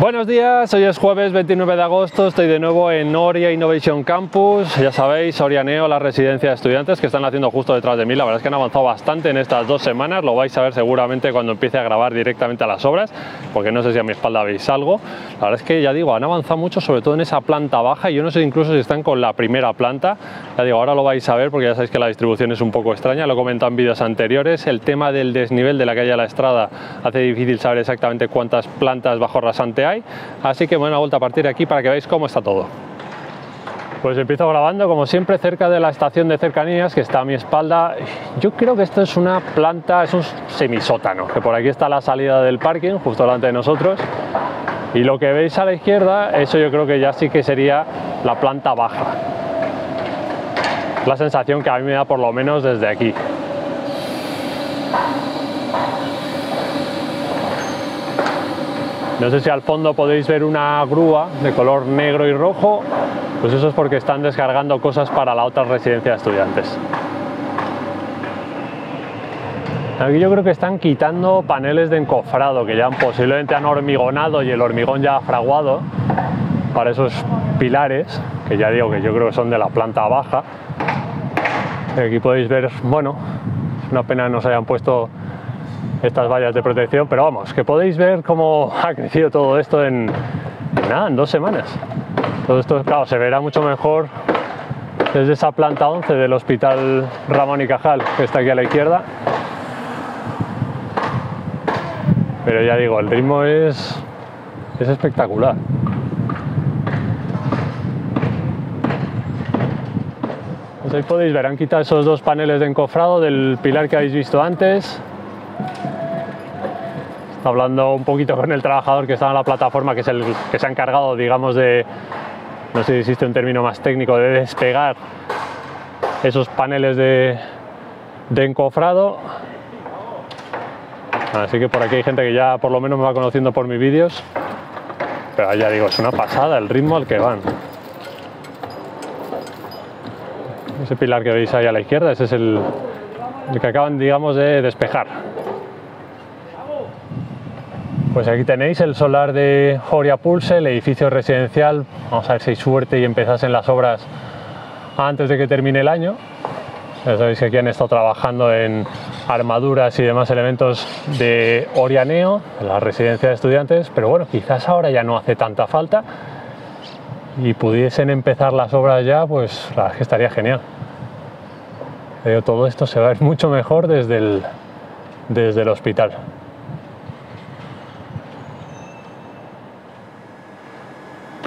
Buenos días, hoy es jueves 29 de agosto, estoy de nuevo en Oria Innovation Campus, ya sabéis, Oria Neo, la residencia de estudiantes que están haciendo justo detrás de mí, la verdad es que han avanzado bastante en estas dos semanas, lo vais a ver seguramente cuando empiece a grabar directamente a las obras, porque no sé si a mi espalda veis algo, la verdad es que ya digo, han avanzado mucho, sobre todo en esa planta baja, y yo no sé incluso si están con la primera planta, ya digo, ahora lo vais a ver porque ya sabéis que la distribución es un poco extraña, lo he comentado en vídeos anteriores, el tema del desnivel de la calle a la Estrada hace difícil saber exactamente cuántas plantas bajo rasante así que bueno, una vuelta a partir de aquí para que veáis cómo está todo. Pues empiezo grabando como siempre cerca de la estación de cercanías que está a mi espalda. Yo creo que esto es una planta, es un semisótano, que por aquí está la salida del parking justo delante de nosotros. Y lo que veis a la izquierda, eso yo creo que ya sí que sería la planta baja. La sensación que a mí me da por lo menos desde aquí. No sé si al fondo podéis ver una grúa de color negro y rojo, pues eso es porque están descargando cosas para la otra residencia de estudiantes. Aquí yo creo que están quitando paneles de encofrado que ya posiblemente han hormigonado y el hormigón ya ha fraguado para esos pilares, que ya digo que yo creo que son de la planta baja. Aquí podéis ver, bueno, es una pena no se hayan puesto estas vallas de protección, pero vamos, que podéis ver cómo ha crecido todo esto en, nada, en dos semanas. Todo esto, claro, se verá mucho mejor desde esa planta 11 del Hospital Ramón y Cajal, que está aquí a la izquierda. Pero ya digo, el ritmo es, es espectacular. Pues ahí podéis ver, han quitado esos dos paneles de encofrado del pilar que habéis visto antes hablando un poquito con el trabajador que está en la plataforma, que es el que se ha encargado, digamos, de, no sé si existe un término más técnico, de despegar esos paneles de, de encofrado. Así que por aquí hay gente que ya por lo menos me va conociendo por mis vídeos. Pero ya digo, es una pasada el ritmo al que van. Ese pilar que veis ahí a la izquierda, ese es el, el que acaban, digamos, de despejar. Pues aquí tenéis el solar de Joria Pulse, el edificio residencial. Vamos a ver si hay suerte y empezasen las obras antes de que termine el año. Ya sabéis que aquí han estado trabajando en armaduras y demás elementos de Orianeo, la residencia de estudiantes, pero bueno, quizás ahora ya no hace tanta falta y pudiesen empezar las obras ya, pues la que estaría genial. Pero todo esto se va a ver mucho mejor desde el, desde el hospital.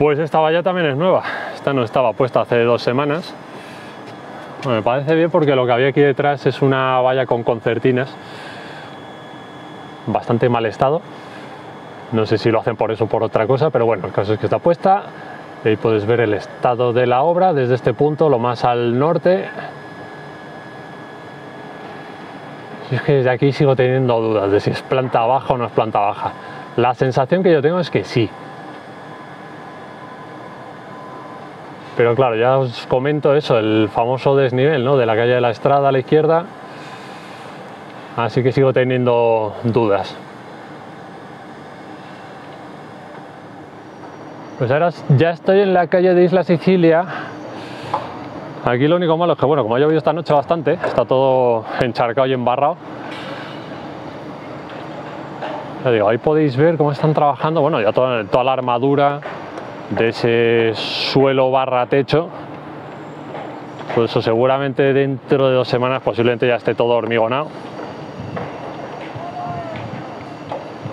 Pues esta valla también es nueva, esta no estaba puesta hace dos semanas. Me parece bien porque lo que había aquí detrás es una valla con concertinas, bastante mal estado. No sé si lo hacen por eso o por otra cosa, pero bueno, el caso es que está puesta. Ahí puedes ver el estado de la obra desde este punto, lo más al norte. Y es que desde aquí sigo teniendo dudas de si es planta baja o no es planta baja. La sensación que yo tengo es que sí, Pero claro, ya os comento eso, el famoso desnivel ¿no? de la calle de la Estrada a la izquierda. Así que sigo teniendo dudas. Pues ahora ya estoy en la calle de Isla Sicilia. Aquí lo único malo es que, bueno, como ha llovido esta noche bastante, está todo encharcado y embarrado. Ahí podéis ver cómo están trabajando, bueno, ya toda, toda la armadura, de ese suelo barra techo pues eso seguramente dentro de dos semanas posiblemente ya esté todo hormigonado.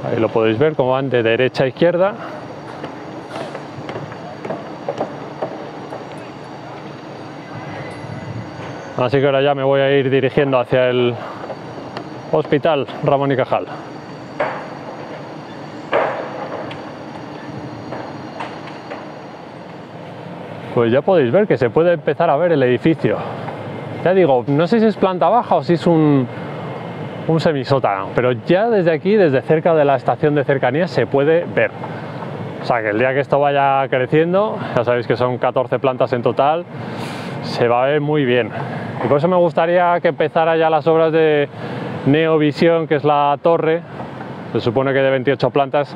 Ahí lo podéis ver como van de derecha a izquierda. Así que ahora ya me voy a ir dirigiendo hacia el hospital Ramón y Cajal pues ya podéis ver que se puede empezar a ver el edificio. Ya digo, no sé si es planta baja o si es un, semisótano, pero ya desde aquí, desde cerca de la estación de cercanías, se puede ver. O sea que el día que esto vaya creciendo, ya sabéis que son 14 plantas en total, se va a ver muy bien. Y por eso me gustaría que empezara ya las obras de Neovisión, que es la torre, se supone que de 28 plantas,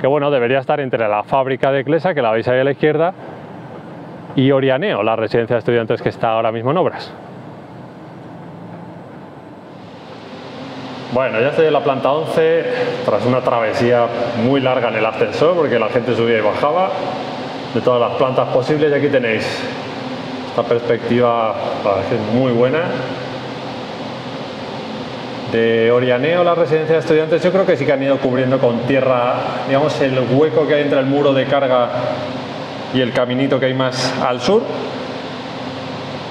que bueno, debería estar entre la fábrica de Clesa, que la veis ahí a la izquierda, y Orianeo, la residencia de estudiantes que está ahora mismo en obras. Bueno, ya estoy en la planta 11, tras una travesía muy larga en el ascensor, porque la gente subía y bajaba de todas las plantas posibles. Y aquí tenéis esta perspectiva, es muy buena. De Orianeo, la residencia de estudiantes, yo creo que sí que han ido cubriendo con tierra, digamos, el hueco que hay entre el muro de carga y el caminito que hay más al sur,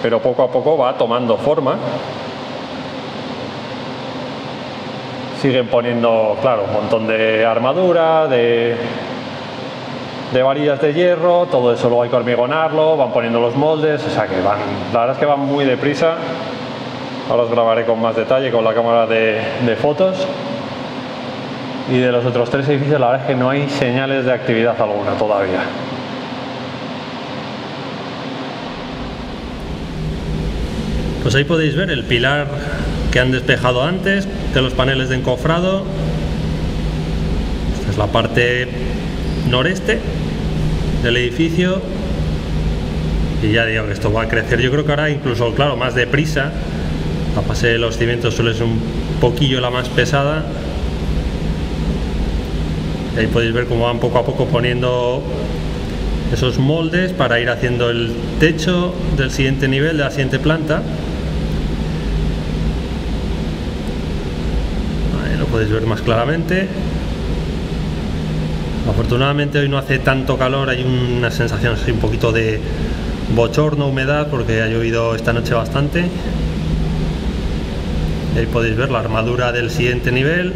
pero poco a poco va tomando forma. siguen poniendo, claro, un montón de armadura, de, de varillas de hierro, todo eso luego hay que hormigonarlo, van poniendo los moldes, o sea que van, la verdad es que van muy deprisa. Ahora os grabaré con más detalle con la cámara de, de fotos. Y de los otros tres edificios la verdad es que no hay señales de actividad alguna todavía. Pues ahí podéis ver el pilar que han despejado antes de los paneles de encofrado. Esta es la parte noreste del edificio. Y ya digo que esto va a crecer. Yo creo que ahora incluso, claro, más deprisa. La base de los cimientos suele ser un poquillo la más pesada. Ahí podéis ver cómo van poco a poco poniendo esos moldes para ir haciendo el techo del siguiente nivel, de la siguiente planta. Podéis ver más claramente. Afortunadamente hoy no hace tanto calor hay una sensación así un poquito de bochorno, humedad porque ha llovido esta noche bastante. Ahí podéis ver la armadura del siguiente nivel.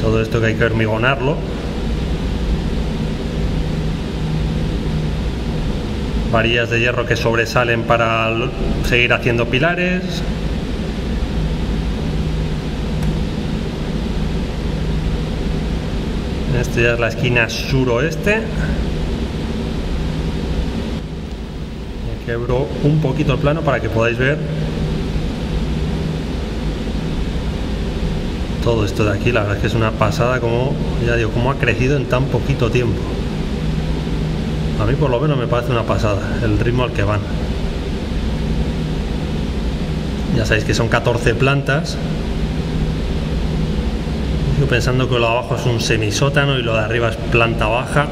Todo esto que hay que hormigonarlo. Varillas de hierro que sobresalen para seguir haciendo pilares Esta ya es la esquina suroeste. Y aquí abro un poquito el plano para que podáis ver todo esto de aquí. La verdad es que es una pasada como, ya digo, como ha crecido en tan poquito tiempo. A mí por lo menos me parece una pasada el ritmo al que van. Ya sabéis que son 14 plantas pensando que lo de abajo es un semisótano y lo de arriba es planta baja.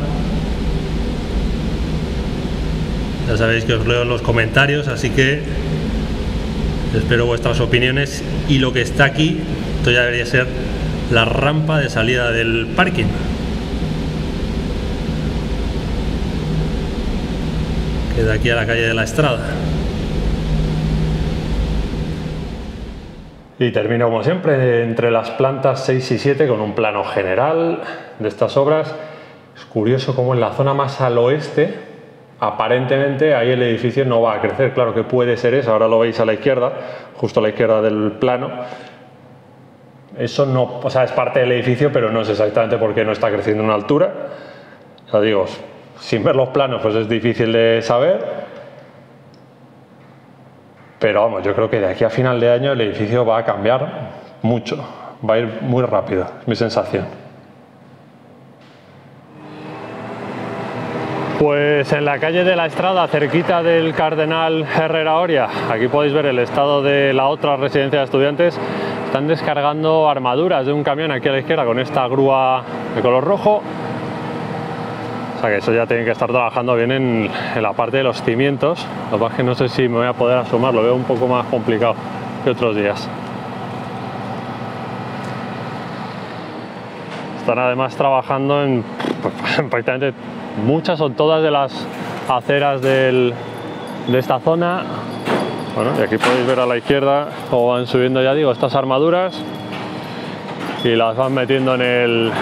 Ya sabéis que os leo en los comentarios, así que espero vuestras opiniones. Y lo que está aquí, esto ya debería ser la rampa de salida del parking. Que de aquí a la calle de la Estrada. Y termino como siempre entre las plantas 6 y 7 con un plano general de estas obras. Es curioso cómo en la zona más al oeste, aparentemente ahí el edificio no va a crecer. Claro que puede ser eso, ahora lo veis a la izquierda, justo a la izquierda del plano. Eso no, o sea, es parte del edificio, pero no es exactamente porque no está creciendo en altura. Ya digo, sin ver los planos pues es difícil de saber pero vamos, yo creo que de aquí a final de año el edificio va a cambiar mucho, va a ir muy rápido, es mi sensación. Pues en la calle de la Estrada, cerquita del Cardenal Herrera Oria, aquí podéis ver el estado de la otra residencia de estudiantes. Están descargando armaduras de un camión aquí a la izquierda con esta grúa de color rojo o sea que eso ya tiene que estar trabajando bien en, la parte de los cimientos. Lo que pasa que no sé si me voy a poder asomar, lo veo un poco más complicado que otros días. Están además trabajando en, prácticamente muchas o todas de las aceras de esta zona. Bueno, y aquí podéis ver a la izquierda cómo van subiendo, ya digo, estas armaduras y las van metiendo en el,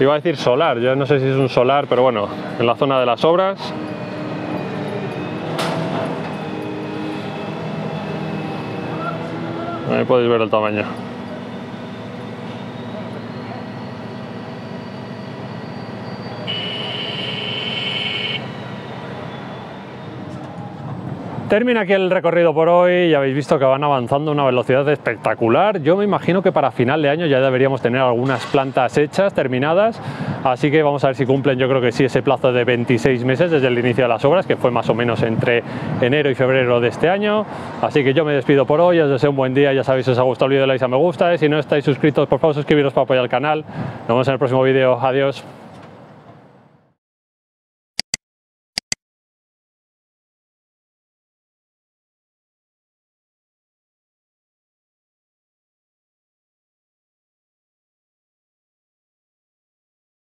Iba a decir solar, yo no sé si es un solar, pero bueno, en la zona de las obras. Ahí podéis ver el tamaño. Termina aquí el recorrido por hoy, ya habéis visto que van avanzando a una velocidad espectacular. Yo me imagino que para final de año ya deberíamos tener algunas plantas hechas, terminadas, así que vamos a ver si cumplen, yo creo que sí, ese plazo de 26 meses desde el inicio de las obras, que fue más o menos entre enero y febrero de este año. Así que yo me despido por hoy, os deseo un buen día, ya sabéis si os ha gustado el vídeo, le dais a me gusta, y si no estáis suscritos, por favor suscribiros para apoyar el canal. Nos vemos en el próximo vídeo, adiós.